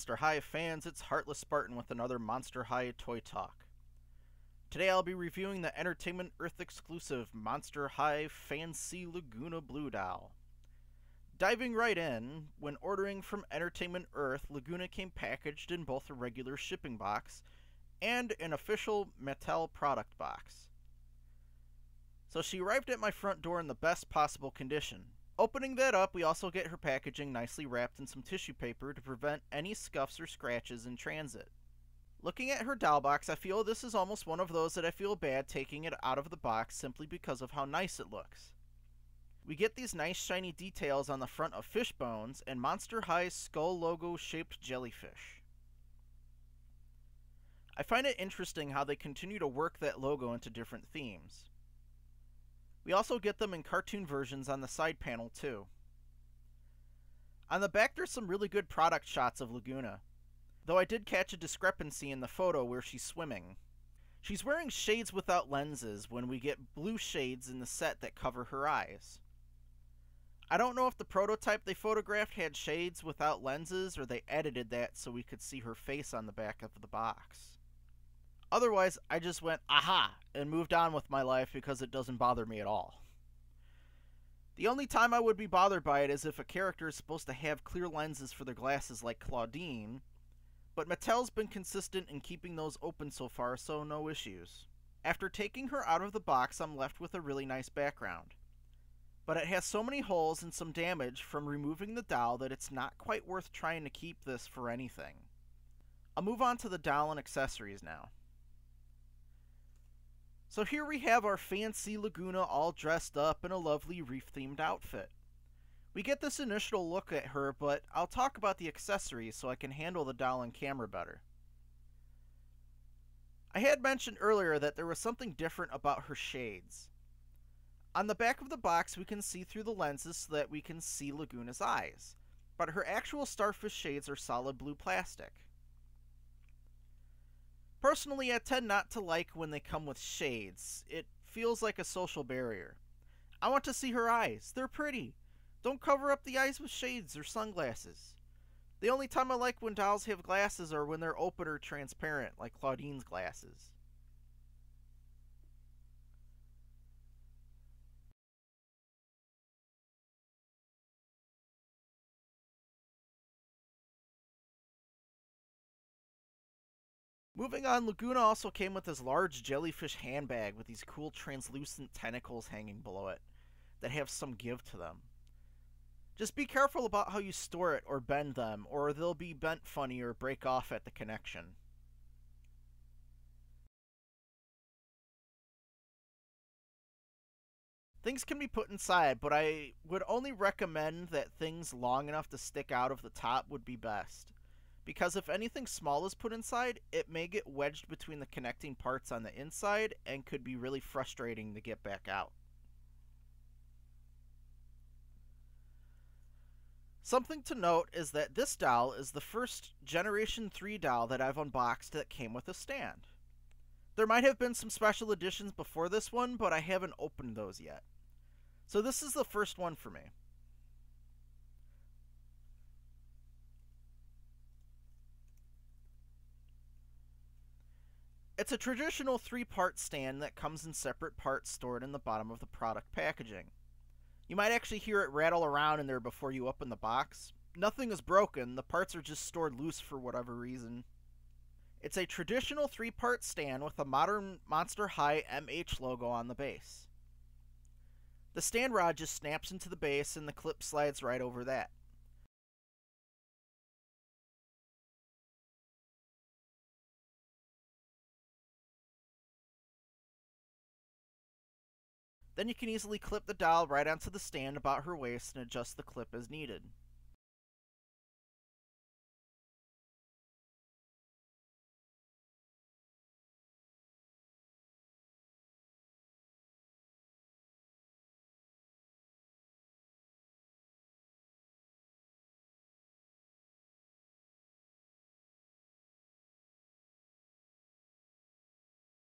Monster High fans, it's Heartless Spartan with another Monster High Toy Talk. Today I'll be reviewing the Entertainment Earth exclusive Monster High Fan-Sea Lagoona Blue doll. Diving right in, when ordering from Entertainment Earth, Lagoona came packaged in both a regular shipping box and an official Mattel product box. So she arrived at my front door in the best possible condition, Opening that up, we also get her packaging nicely wrapped in some tissue paper to prevent any scuffs or scratches in transit. Looking at her doll box, I feel this is almost one of those that I feel bad taking it out of the box simply because of how nice it looks. We get these nice shiny details on the front of fish bones and Monster High's skull logo shaped jellyfish. I find it interesting how they continue to work that logo into different themes. We also get them in cartoon versions on the side panel too. On the back there's some really good product shots of Lagoona, though I did catch a discrepancy in the photo where she's swimming. She's wearing shades without lenses when we get blue shades in the set that cover her eyes. I don't know if the prototype they photographed had shades without lenses or they edited that so we could see her face on the back of the box. Otherwise, I just went, aha, and moved on with my life because it doesn't bother me at all. The only time I would be bothered by it is if a character is supposed to have clear lenses for their glasses like Clawdeen, but Mattel's been consistent in keeping those open so far, so no issues. After taking her out of the box, I'm left with a really nice background. But it has so many holes and some damage from removing the doll that it's not quite worth trying to keep this for anything. I'll move on to the doll and accessories now. So here we have our Fan-Sea Lagoona all dressed up in a lovely reef-themed outfit. We get this initial look at her, but I'll talk about the accessories so I can handle the doll and camera better. I had mentioned earlier that there was something different about her shades. On the back of the box we can see through the lenses so that we can see Lagoona's eyes, but her actual starfish shades are solid blue plastic. Personally, I tend not to like when they come with shades. It feels like a social barrier. I want to see her eyes. They're pretty. Don't cover up the eyes with shades or sunglasses. The only time I like when dolls have glasses are when they're open or transparent, like Clawdeen's glasses. Moving on, Lagoona also came with this large jellyfish handbag with these cool translucent tentacles hanging below it that have some give to them. Just be careful about how you store it or bend them, or they'll be bent funny or break off at the connection. Things can be put inside, but I would only recommend that things long enough to stick out of the top would be best because if anything small is put inside, it may get wedged between the connecting parts on the inside and could be really frustrating to get back out. Something to note is that this doll is the first Generation 3 doll that I've unboxed that came with a stand. There might have been some special editions before this one, but I haven't opened those yet. So this is the first one for me. It's a traditional three-part stand that comes in separate parts stored in the bottom of the product packaging. You might actually hear it rattle around in there before you open the box. Nothing is broken, the parts are just stored loose for whatever reason. It's a traditional three-part stand with a modern Monster High MH logo on the base. The stand rod just snaps into the base and the clip slides right over that. Then you can easily clip the doll right onto the stand about her waist and adjust the clip as needed.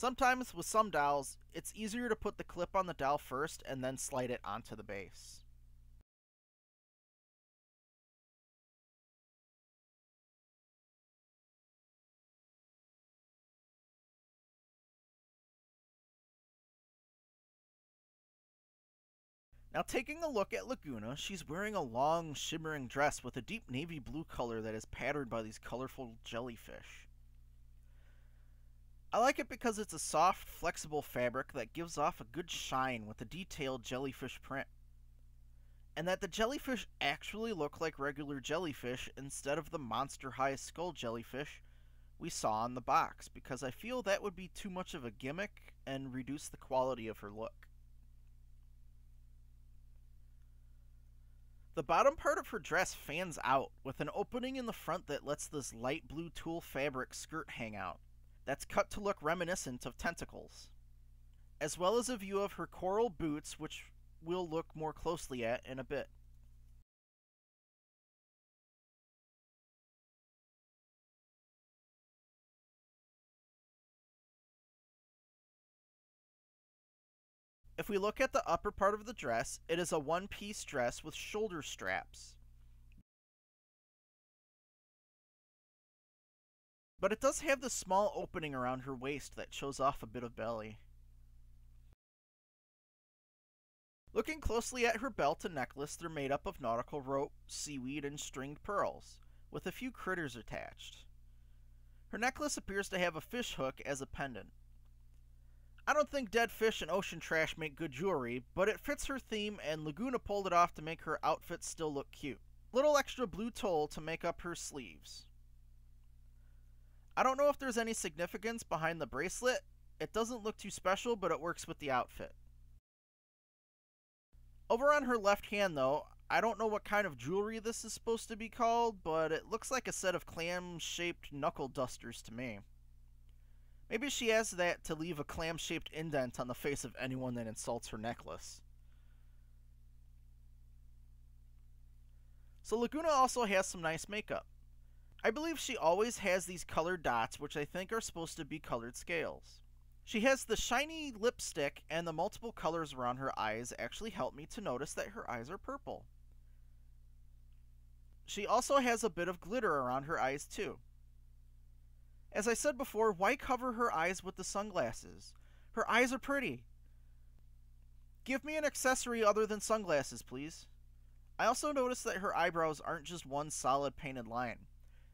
Sometimes, with some dowels, it's easier to put the clip on the dowel first and then slide it onto the base. Now taking a look at Lagoona, she's wearing a long, shimmering dress with a deep navy blue color that is patterned by these colorful jellyfish. I like it because it's a soft, flexible fabric that gives off a good shine with a detailed jellyfish print. And that the jellyfish actually look like regular jellyfish instead of the monster high skull jellyfish we saw on the box, because I feel that would be too much of a gimmick and reduce the quality of her look. The bottom part of her dress fans out with an opening in the front that lets this light blue tulle fabric skirt hang out that's cut to look reminiscent of tentacles, as well as a view of her coral boots, which we'll look more closely at in a bit. If we look at the upper part of the dress, it is a one piece dress with shoulder straps. But it does have the small opening around her waist that shows off a bit of belly. Looking closely at her belt and necklace, they're made up of nautical rope, seaweed, and stringed pearls, with a few critters attached. Her necklace appears to have a fish hook as a pendant. I don't think dead fish and ocean trash make good jewelry, but it fits her theme, and Lagoona pulled it off to make her outfit still look cute. Little extra blue tulle to make up her sleeves. I don't know if there's any significance behind the bracelet. It doesn't look too special, but it works with the outfit. Over on her left hand, though, I don't know what kind of jewelry this is supposed to be called, but it looks like a set of clam shaped knuckle dusters to me. Maybe she has that to leave a clam shaped indent on the face of anyone that insults her necklace. So Lagoona also has some nice makeup. I believe she always has these colored dots, which I think are supposed to be colored scales. She has the shiny lipstick, and the multiple colors around her eyes actually help me to notice that her eyes are purple. She also has a bit of glitter around her eyes, too. As I said before, why cover her eyes with the sunglasses? Her eyes are pretty. Give me an accessory other than sunglasses, please. I also noticed that her eyebrows aren't just one solid painted line.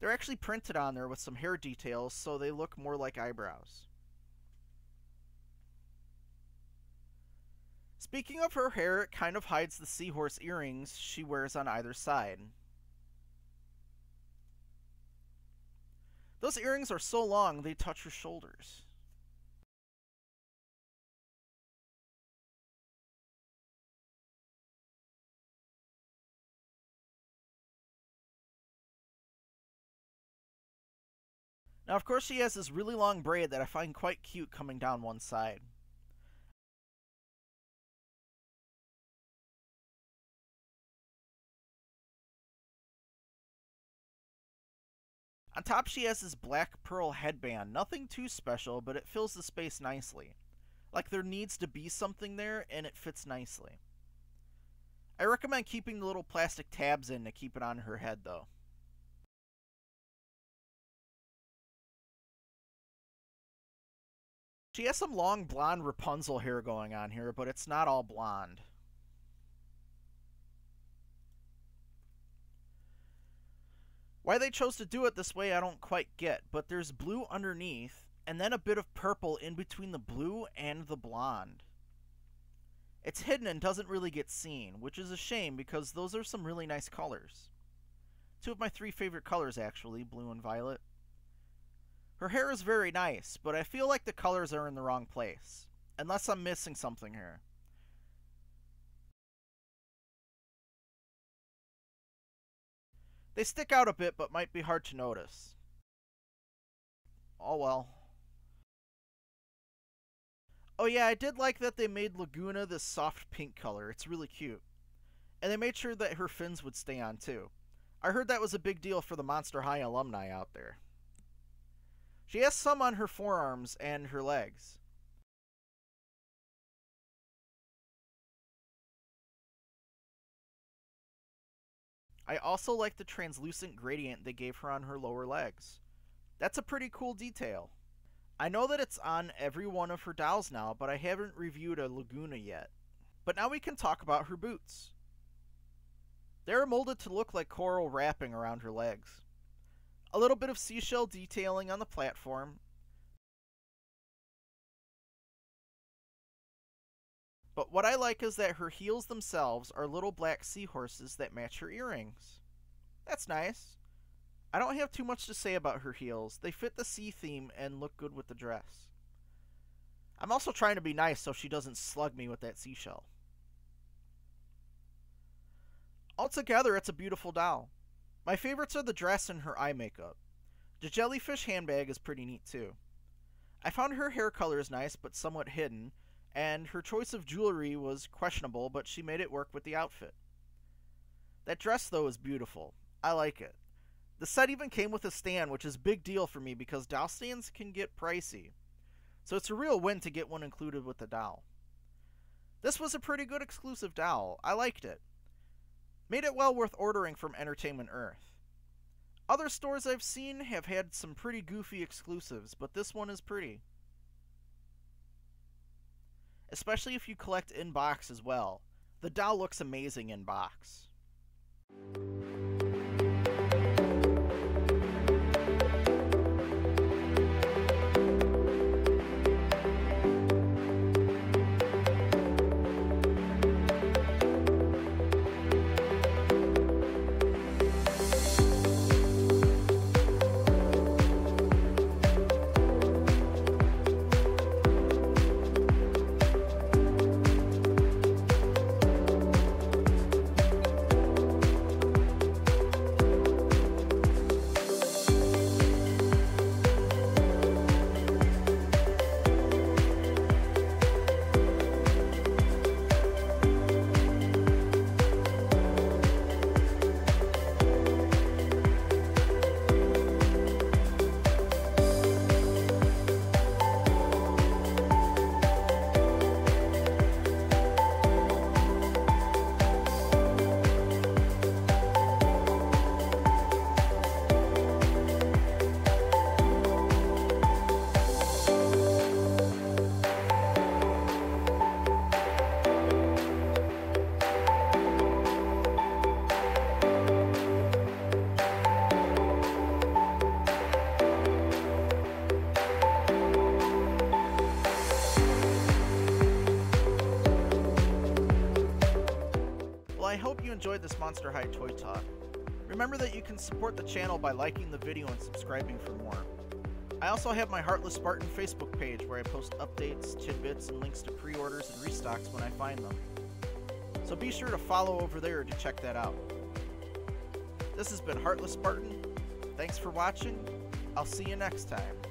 They're actually printed on there with some hair details so they look more like eyebrows. Speaking of her hair, it kind of hides the seahorse earrings she wears on either side. Those earrings are so long they touch her shoulders. Now, of course, she has this really long braid that I find quite cute coming down one side. On top, she has this black pearl headband. Nothing too special, but it fills the space nicely. Like there needs to be something there, and it fits nicely. I recommend keeping the little plastic tabs in to keep it on her head, though. She has some long blonde Rapunzel hair going on here, but it's not all blonde. Why they chose to do it this way, I don't quite get, but there's blue underneath, and then a bit of purple in between the blue and the blonde. It's hidden and doesn't really get seen, which is a shame because those are some really nice colors. Two of my three favorite colors, actually, blue and violet. Her hair is very nice, but I feel like the colors are in the wrong place. Unless I'm missing something here. They stick out a bit, but might be hard to notice. Oh well. Oh yeah, I did like that they made Lagoona this soft pink color. It's really cute. And they made sure that her fins would stay on too. I heard that was a big deal for the Monster High alumni out there. She has some on her forearms and her legs. I also like the translucent gradient they gave her on her lower legs. That's a pretty cool detail. I know that it's on every one of her dolls now, but I haven't reviewed a Lagoona yet. But now we can talk about her boots. They're molded to look like coral wrapping around her legs. A little bit of seashell detailing on the platform. But what I like is that her heels themselves are little black seahorses that match her earrings. That's nice. I don't have too much to say about her heels. They fit the sea theme and look good with the dress. I'm also trying to be nice so she doesn't slug me with that seashell. Altogether, it's a beautiful doll. My favorites are the dress and her eye makeup. The jellyfish handbag is pretty neat too. I found her hair color is nice but somewhat hidden, and her choice of jewelry was questionable, but she made it work with the outfit. That dress, though, is beautiful. I like it. The set even came with a stand, which is big deal for me because doll stands can get pricey. So it's a real win to get one included with the doll. This was a pretty good exclusive doll. I liked it made it well worth ordering from Entertainment Earth. Other stores I've seen have had some pretty goofy exclusives, but this one is pretty. Especially if you collect in box as well. The doll looks amazing in box. I hope you enjoyed this Monster High Toy Talk. Remember that you can support the channel by liking the video and subscribing for more. I also have my Heartless Spartan Facebook page where I post updates, tidbits, and links to pre-orders and restocks when I find them. So be sure to follow over there to check that out. This has been Heartless Spartan. Thanks for watching. I'll see you next time.